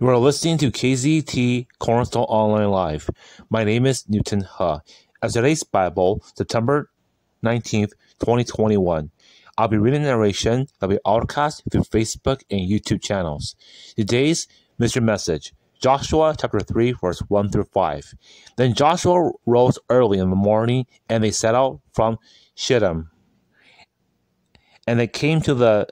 You are listening to KZET Cornerstone Online Live. My name is Newton He. As today's Bible, September 19th, 2021. I'll be reading narration that will be outcast through Facebook and YouTube channels. Today's mystery message Joshua chapter 3, verse 1 through 5. Then Joshua rose early in the morning, and they set out from Shittim. And they came to the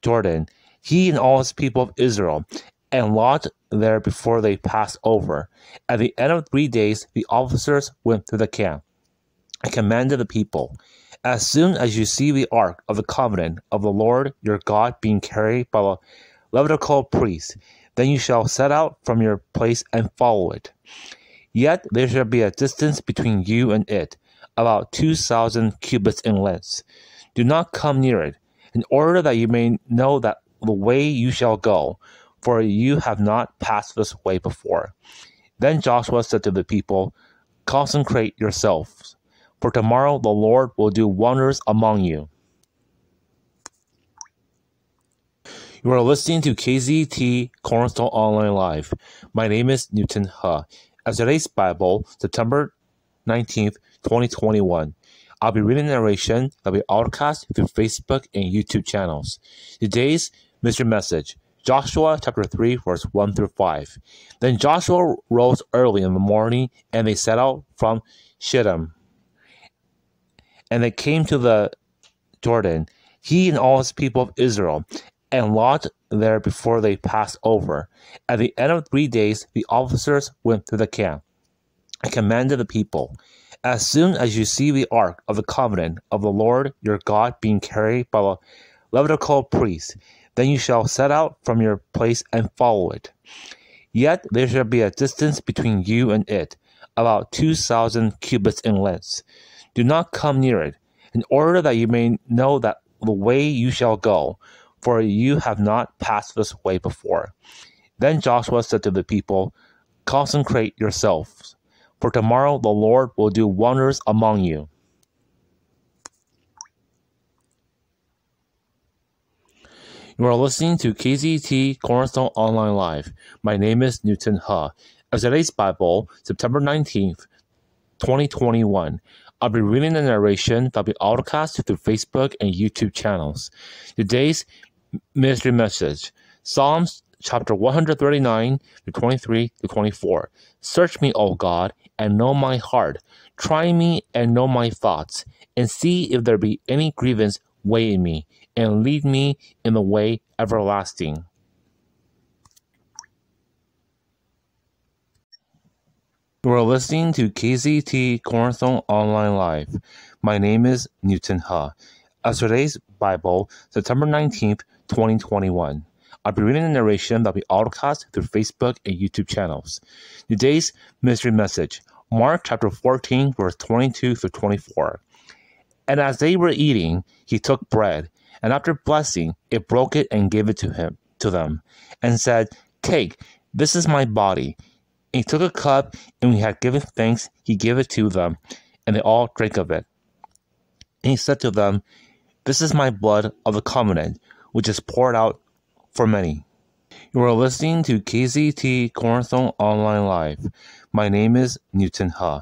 Jordan, he and all his people of Israel, and lodged there before they passed over. At the end of three days, the officers went through the camp and commanded the people As soon as you see the ark of the covenant of the Lord your God being carried by the Levitical priests, then you shall set out from your place and follow it. Yet there shall be a distance between you and it, about two thousand cubits in length. Do not come near it, in order that you may know that the way you shall go, for you have not passed this way before. Then Joshua said to the people, Consecrate yourselves, for tomorrow the Lord will do wonders among you. You are listening to KZET Cornerstone Online Live. My name is Newton He. As today's Bible, September 19th, 2021. I'll be reading narration that will be broadcast through Facebook and YouTube channels. Today's mystery message Joshua chapter 3, verse 1 through 5. Then Joshua rose early in the morning, and they set out from Shittim. And they came to the Jordan, he and all his people of Israel, and lodged there before they passed over. At the end of three days, the officers went through the camp and commanded the people As soon as you see the ark of the covenant of the Lord your God being carried by the Levitical priests, then you shall set out from your place and follow it. Yet there shall be a distance between you and it, about two thousand cubits in length. Do not come near it, in order that you may know that the way you shall go, for you have not passed this way before. Then Joshua said to the people, Consecrate yourselves, for tomorrow the Lord will do wonders among you. You are listening to KZET Cornerstone Online Live. My name is Newton He. As today's Bible, September 19th, 2021. I'll be reading the narration that will be broadcast through Facebook and YouTube channels. Today's ministry message Psalms chapter 139 to 23 to 24. Search me, O God, and know my heart. Try me and know my thoughts, and see if there be any grievance weighing me, and lead me in the way everlasting. You are listening to KZET Cornerstone Online Live. My name is Newton He. As today's Bible, September 19th, 2021. I'll be reading the narration that will be broadcast through Facebook and YouTube channels. Today's mystery message Mark chapter 14, verse 22 through 24. And as they were eating, he took bread, and after blessing, it broke it and gave it to him to them, and said, Take, this is my body. And he took a cup, and when he had given thanks, he gave it to them, and they all drank of it. And he said to them, This is my blood of the covenant, which is poured out for many. You are listening to KZET Cornerstone Online Live. My name is Newton He.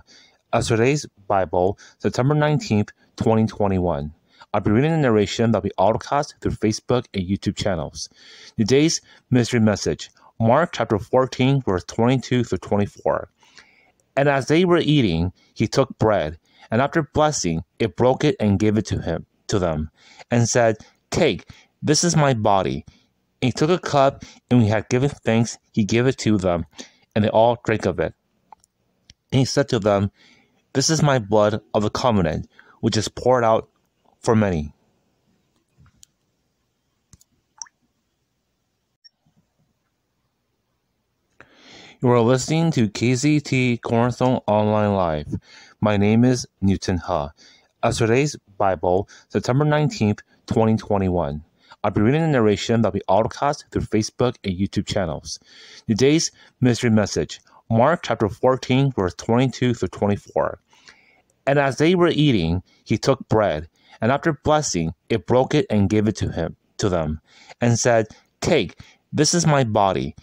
As today's Bible, September 19th, 2021. I'll be reading the narration that will be broadcast through Facebook and YouTube channels. Today's mystery message Mark chapter 14, verse 22 through 24. And as they were eating, he took bread, and after blessing, it broke it and gave it to him to them, and said, Take, this is my body. And he took a cup, and when he had given thanks, he gave it to them, and they all drank of it. And he said to them, This is my blood of the covenant, which is poured out for many. You are listening to KZET Cornerstone Online Live. My name is Newton He. As today's Bible, September 19th, 2021. I'll be reading the narration that will be broadcast through Facebook and YouTube channels. Today's mystery message Mark chapter 14, verse 22 through 24. And as they were eating, he took bread, and after blessing, it broke it and gave it to him to them, and said, Take, this is my body.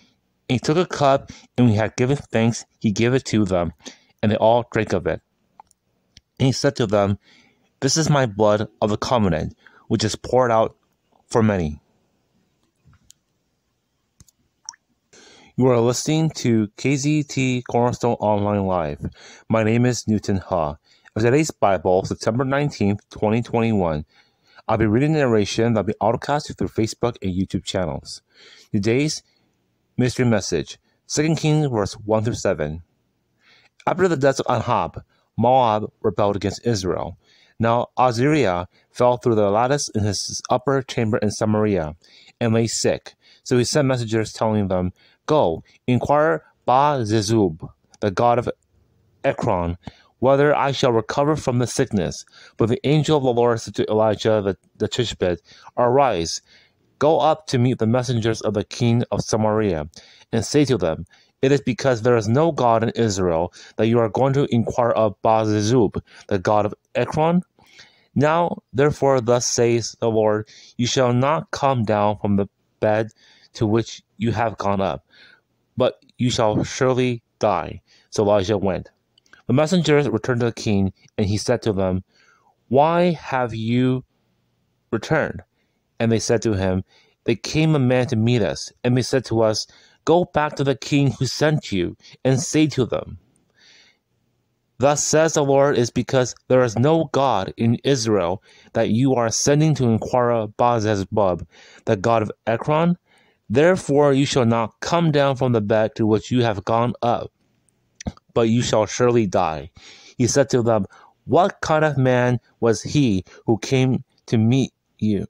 And he took a cup, and when he had given thanks, he gave it to them, and they all drank of it. And he said to them, This is my blood of the covenant, which is poured out for many. You are listening to KZET Cornerstone Online Live. My name is Newton Ha. Of today's Bible, September 19th, 2021, I'll be reading the narration that'll be autocasted through Facebook and YouTube channels. Today's mystery message, 2 Kings verse 1 through 7. After the death of Ahab, Moab rebelled against Israel. Now Ahaziah fell through the lattice in his upper chamber in Samaria and lay sick. So he sent messengers telling them, Go, inquire Baal-zebub, the god of Ekron, whether I shall recover from the sickness. But the angel of the Lord said to Elijah the, the Tishbite, Arise, go up to meet the messengers of the king of Samaria, and say to them, It is because there is no God in Israel that you are going to inquire of Baal-zebub, the god of Ekron. Now, therefore, thus says the Lord, You shall not come down from the bed to which you have gone up, but you shall surely die. So Elijah went. The messengers returned to the king, and he said to them, Why have you returned? And they said to him, There came a man to meet us, and he said to us, Go back to the king who sent you, and say to them, Thus says the Lord, is because there is no God in Israel that you are sending to inquire Baal-zebub, the god of Ekron. Therefore you shall not come down from the bed to which you have gone up but you shall surely die. He said to them, What kind of man was he who came to meet you?